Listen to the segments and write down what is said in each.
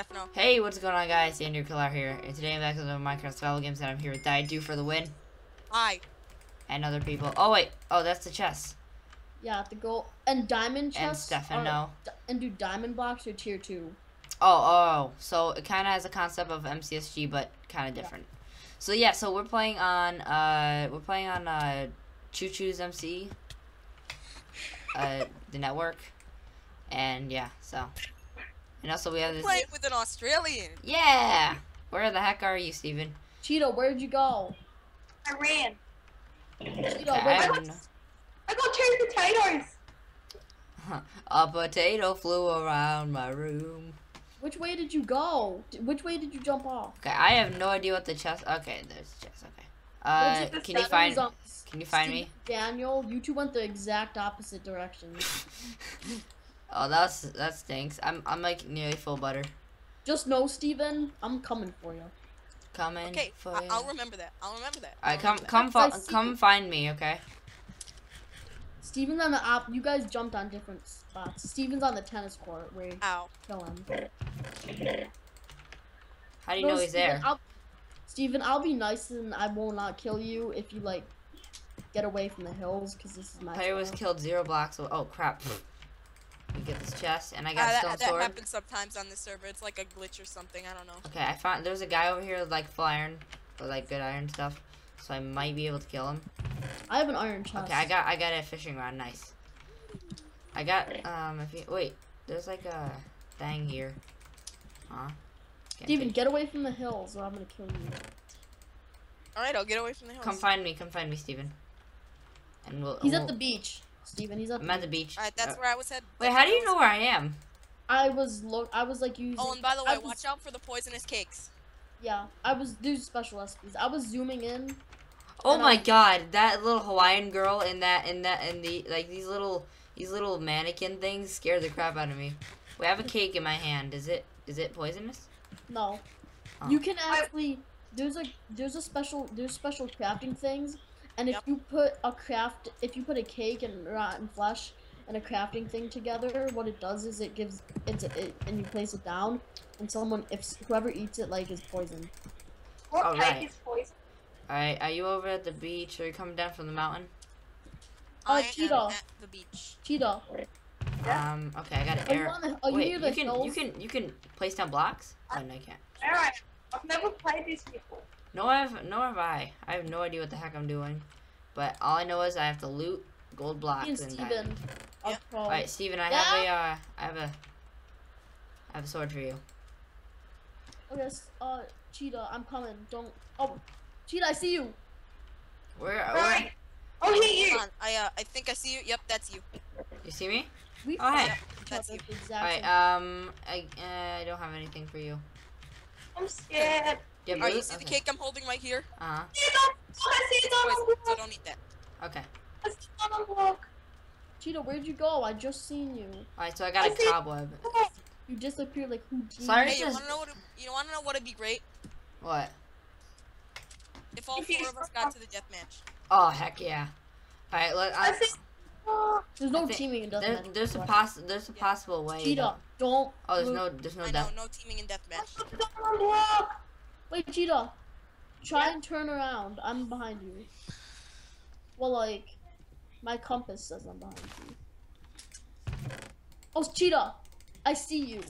Stefano. Hey, what's going on guys? Andrew Killar here, and today I'm back with another Minecraft survival games, and I'm here with Die Do for the win, Hi. and other people. Oh wait, oh that's the chest. Yeah, the gold and diamond chest. And. Stefano. are- And do diamond blocks or tier two? Oh, oh, so it kind of has a concept of MCSG, but kind of Yeah. different. So yeah, so we're playing on, uh, we're playing on, uh, Choo Choo's MC, uh, the network, and yeah, so. And also we have this, Playing with an Australian. yeah! Where the heck are you, Steven? Cheeto, where'd you go? I ran. Cheeto, Okay, I where, have I got two potatoes. A potato flew around my room. which way did you go? Which way did you jump off? Okay, I have no idea what the chest. Okay, there's the chest. Okay. Uh, can you find? Can you find Steve- me? Daniel, you two went the exact opposite directions. Oh, that's that stinks. I'm I'm like nearly full butter. Just know, Steven, I'm coming for you. Coming Okay, for I- you. I'll remember that. I'll remember that. All right, come come I fo- come find me. Okay. Steven's on the app. You guys jumped on different spots. Steven's on the tennis court where you that. Ow. kill him. How do you No, know he's Steven, there? I'll, Steven, I'll be nice and I will not kill you if you like get away from the hills because this is my. Player was killed zero blocks. away. Oh crap. You get this chest, and I Uh, got that stone that sword. happens sometimes on this server. It's like a glitch or something. I don't know. Okay, I found there's a guy over here with like full iron, or like good iron stuff, so I might be able to kill him. I have an iron chest. Okay, I got I got a fishing rod. Nice. I got um. If you wait, there's like a thing here. Huh? Can't Steven, get away from the hills or I'm gonna kill you. All right, I'll get away from the hills. Come find me. Come find me, Steven. And we'll. He's we'll, at the beach. Steven, he's at I'm the at the beach. All right, that's Uh, where I was headed. wait, how do you know where I am? I was look. I was like using. Oh, and by the way, was- watch out for the poisonous cakes. Yeah, I was there's special recipes. I was zooming in. Oh my I- God, that little Hawaiian girl in that in that in the like these little these little mannequin things scared the crap out of me. We have a cake in my hand. Is it is it poisonous? No, Oh. you can actually. There's a there's a special there's special crafting things, and if Yep. you put a craft if you put a cake and rotten flesh and a crafting thing together, what it does is it gives it's it, and you place it down, and someone if whoever eats it like is poisoned. What All cake right. is poison? All right, are you over at the beach or are you coming down from the mountain? Oh, I am at the beach. Cheetah, Yeah. Um. Okay, I got an you arrow. on the, are you Wait, near you can you can you can place down blocks? Oh no, you can't. Alright. I've never played this before. No, I've nor have I. I have no idea what the heck I'm doing, but all I know is I have to loot gold blocks and and Steven. diamonds. Yeah. pro. All right, Steven, I have a uh, I have a I have a sword for you. Okay, s- uh, Cheetah, I'm coming. Don't. Oh, Cheetah, I see you. Where where Alright. I'll hit you. Hold on. I uh, I think I see you. Yep, that's you. you see me? We Oh, hey. fought That's you. at the All exact right. same- Um, I uh, I don't have anything for you. I'm scared. Do you All right, you loot? see the cake I'm holding right here? Uh huh. See it on block. I see it on Poison, the so don't eat that. Okay. I see it on the block. Cheetah, where'd you go? I just seen you. All right. So I got a I see- cobweb. You disappeared like Houdini. Sorry. Hey, you just- wanna know what? You wanna know what'd be great? What? If all four of us got to the death match. Oh heck yeah. All right. Let I I, see. Oh, There's no teaming in there, deathmatch. there's a poss there's a possible way. Cheetah, don't. Oh, there's move. no there's no I know, death. no teaming in deathmatch. I see it on the block. Wait, Cheetah. Try and turn around. I'm behind you. Well, like, my compass says I'm behind you. Oh, Cheetah. I see you.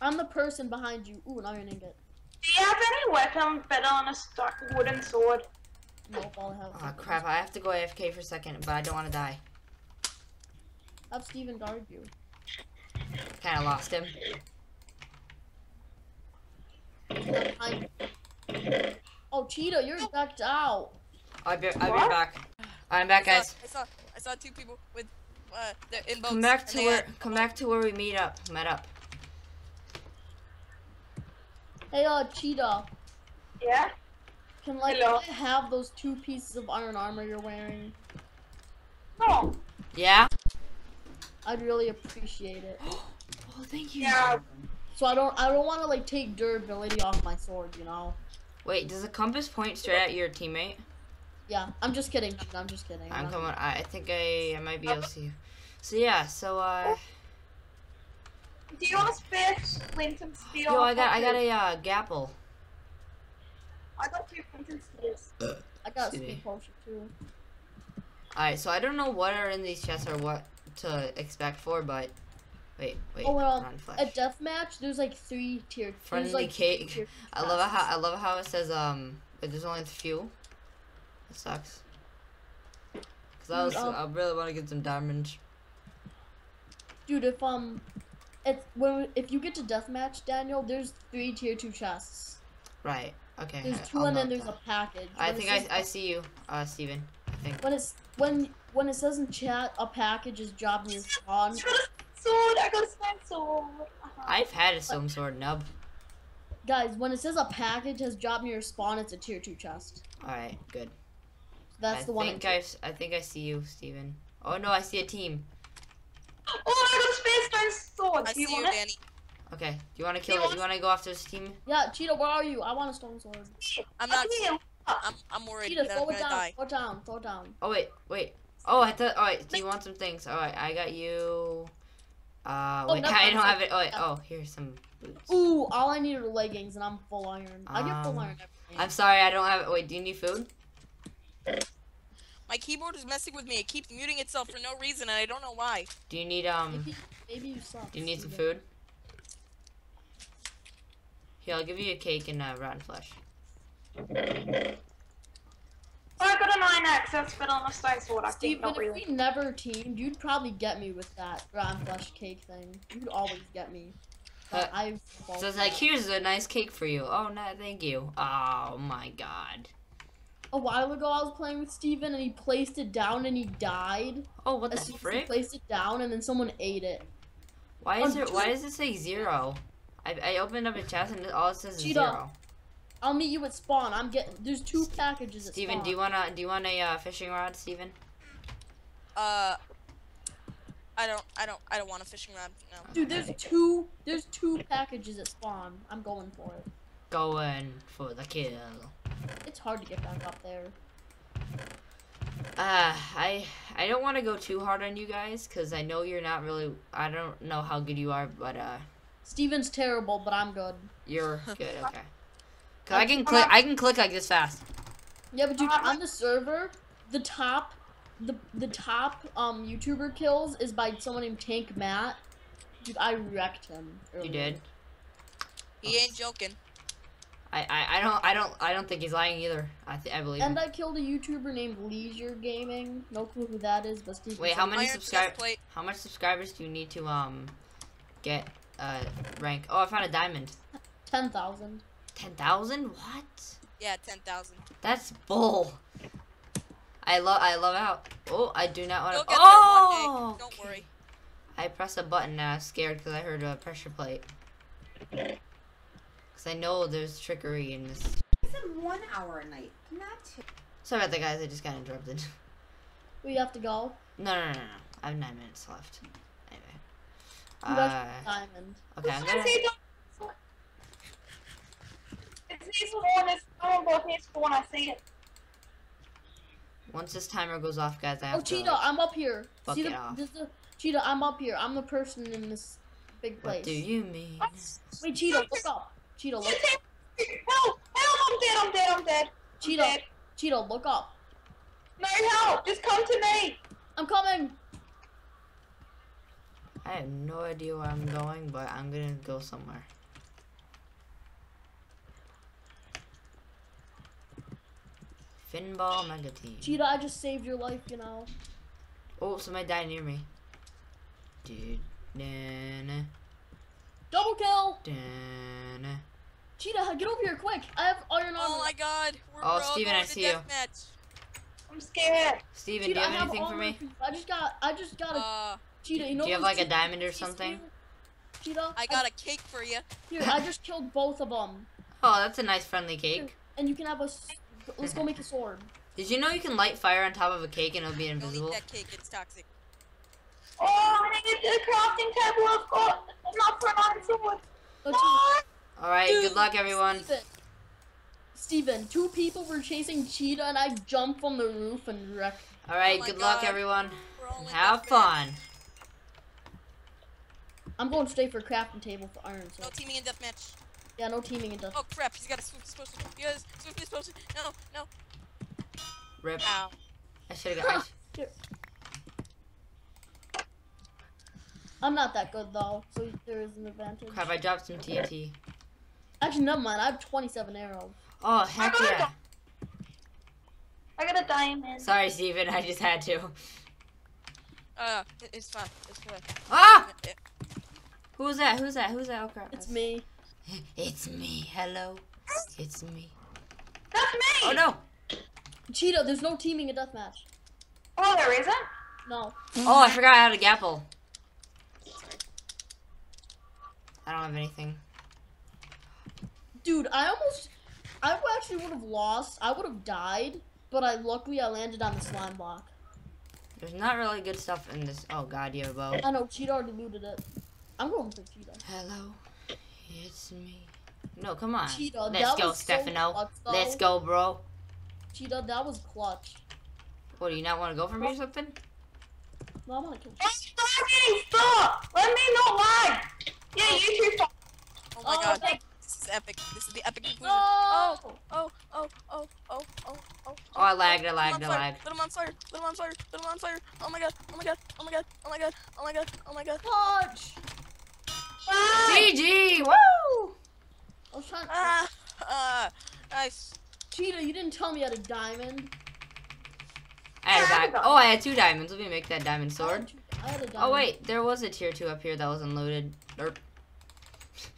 I'm the person behind you. Ooh, an iron ingot. Do you have any weapon better than a sto- wooden sword? Nope, all I have. Oh crap! I have to go AFK for a second, but I don't want to die. Have Steven guard you. Kind of lost him. Behind you. Oh, Cheetah, you're decked out. I'll be I'll be back. I'm back, I guys. saw, I saw, I saw two people with, uh, they're in boats. Come back to where had- come back to where we meet up. Met up. Hey, uh, Cheetah. Yeah. Can like Hello. I have those two pieces of iron armor you're wearing? No. Yeah. I'd really appreciate it. Oh, thank you. Yeah. So I don't I don't want to like take durability off my sword, you know. Wait, does the compass point straight at your teammate? Yeah, I'm just kidding. I'm just kidding. I'm not- coming. I, I think I, I might be able to see you. So yeah. So uh, Do you want a space flint and steel? Yo, I got I got a uh, gapple. I got two flint and steels. I got a speed potion too. Alright, so I don't know what are in these chests or what to expect for, but wait, wait, Oh, well. A death match. There's like three tier. Friendly like cake. tier I love how. I love how it says um, but there's only a few. It sucks. Cause I was um, I really want to get some diamonds. Dude, if um, it's when if you get to deathmatch, Daniel, there's three tier two chests. Right. Okay. There's I- two, I'll and then there's that. a package. I When think I says- I see you, uh, Steven. I think. when it's when when it says in chat a package is dropped in your spawn. I got a sword. I got a stone sword. Uh-huh. I've had a stone sword nub. Guys, when it says a package has dropped near your spawn, it's a tier two chest. All right, good. That's I the one. think it- I s- I think I see you, Steven. Oh no, I see a team. Oh, I got a space stone sword. I Do you see you, want it? Danny. Okay. Do you want to kill it? want- You want to go after this team? Yeah, Cheetah, where are you? I want a stone sword. I'm not. I'm. I'm worried Cheetah, that I'm throw it gonna down. die. Throw down. Throw down. Oh wait, wait. Oh, I thought. All right. Do you want some things? All right, I got you. Uh, Oh, wait. I don't so- have it. Oh, wait, oh, here's some boots. Ooh, all I need are leggings, and I'm full iron. I get full Um, iron every game. I'm sorry, I don't have it. Wait, do you need food? My keyboard is messing with me. It keeps muting itself for no reason, and I don't know why. Do you need um? Maybe, maybe you suck. Do you need some Steven. food? Here, I'll give you a cake and uh, rotten flesh. I got an iron axe. That's a stone sword. I think. Steven, Not if really. we never teamed, you'd probably get me with that rotten flesh cake thing. You'd always get me. But Uh, I. So it's like, here's a nice cake for you. Oh no, thank you. Oh my god. A while ago, I was playing with Steven, and he placed it down, and he died. Oh, what As the soon as he frick? placed it down, and then someone ate it. Why is Oh, it? Why does it say zero? I, I opened up a chest and it all it says is Cheetah. zero. I'll meet you at spawn. I'm getting. There's two packages at Steven, spawn. do you wanna do you want a uh, fishing rod, Steven? Uh. I don't. I don't. I don't want a fishing rod. No. Dude, there's two. There's two packages at spawn. I'm going for it. Going for the kill. It's hard to get back up there. Uh, I I don't want to go too hard on you guys because I know you're not really. I don't know how good you are, but uh, Steven's terrible, but I'm good. you're good. Okay. Cause I can click. I can click like this fast. Yeah, but dude, on the server, the top, the the top um YouTuber kills is by someone named Tank Matt. Dude, I wrecked him. You did. He ain't joking. I, I, I don't I don't I don't think he's lying either. I th- I believe him. And I killed a YouTuber named Leisure Gaming. No clue who that is, but Steven. Wait, how many Iron subscribe? plate. How much subscribers do you need to um get uh rank? Oh, I found a diamond. Ten thousand. Ten thousand? What? Yeah, ten thousand. That's bull. I love I love how. Oh, I do not want to. Oh, there one day. Don't okay. worry. I pressed a button and I was scared because I heard a pressure plate. Because I know there's trickery in this. I said one hour a night, not two. Sorry about that, guys. I just got interrupted. We have to go. No, no, no, no. I have nine minutes left. Anyway. You Uh, diamond. okay, I'm gonna. See the- It's near spawn. It's someone goes near spawn. I see it. Once this timer goes off, guys, I oh, have Oh, to. Cheetah, I'm up here. Fuck See it the, off. this the Cheetah, I'm up here. I'm the person in this big place. What do you mean? Wait, Cheetah, look up. Cheetah, look. up. Help! Help! I'm dead. I'm dead. I'm dead. I'm Cheetah, dead. Cheetah, look up. No help! Just come to me. I'm coming. I have no idea where I'm going, but I'm gonna go somewhere. Finball Mega Team. Cheetah, I just saved your life, you know. Oh, somebody died near me. Dude. Dun, Double kill. dun. Cheetah, get over here quick. I have iron armor. Oh my God. We're, Oh, Steven, going I see you. deathmatch. I'm scared. Steven, Cheetah, do you I have anything for me? I just got. I just got a Uh, cheetah. You know Do you have like a diamond or something? Cheetah. I got a cake for you. Here, I just killed both of them, Oh, that's a nice friendly cake. and you can have a. s- Let's go make a sword. Did you know you can light fire on top of a cake and it'll be invisible? Don't eat invisible? that cake. It's toxic. Oh, I need a crafting table. I've got enough for an sword. Let's Alright, good luck everyone. Steven. Steven, two people were chasing cheetah, and I jumped from the roof and wrecked. Alright, Oh my good luck everyone. We're all in Have fun. I'm going straight for crafting table for iron. No teaming in deathmatch. Yeah, no teaming and dust. Oh crap, he's got a swift explosive. He has swift explosive. No, no. Rip. Ow. I should have got. I sh- I'm not that good though, so there is an advantage. crap! I dropped some TNT. Actually, never mind. I have 27 arrows. Oh heck yeah! I got a diamond. Sorry, Steven. I just had to. Uh, it's fine. It's fine. Ah! Who's that? Who's that? Who's that? Oh crap! It's me. It's me. Hello. It's me. That's me. Oh no! Cheetah, there's no teaming in deathmatch. Oh, there isn't. No. Oh, I forgot I had a gapple. I don't have anything. Dude, I almost, I actually would have lost. I would have died, but I luckily I landed on the slime block. There's not really good stuff in this. Oh god, you have a bow. I know Cheetah already looted it. I'm going for Cheetah. Hello. It's me. No, come on. Cheetah, Let's go, was so Stefano. clutch. Let's go, bro. Cheetah, that was clutch. What, do you not want to go for me or something? No, I want to kill. It's lagging. Stop. Let me not lag. Yeah, you two. Stop. Oh my Oh, god. thank- This is epic. This is the epic conclusion. No! Oh, oh, oh, oh, oh, oh, oh. Oh, oh I lagged, I lagged, I lagged. Let him on fire. Let him on fire. Let him on fire. Oh my god. Oh my god. Oh my god. Oh my god. Oh my god. Oh my god. Clutch! GG! Woo! I was trying. to... Ah. Ah. Nice. Cheetah, you didn't tell me you had a diamond. I had a back. Oh, I had two diamonds. Let me make that diamond I sword. had two- I had a diamond. Oh, wait. There was a tier 2 up here that was unloaded. Derp.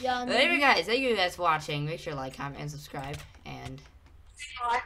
Yeah. And But anyway, guys, thank you guys for watching. Make sure to like, comment, and subscribe. And Bye.